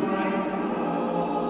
Christ, o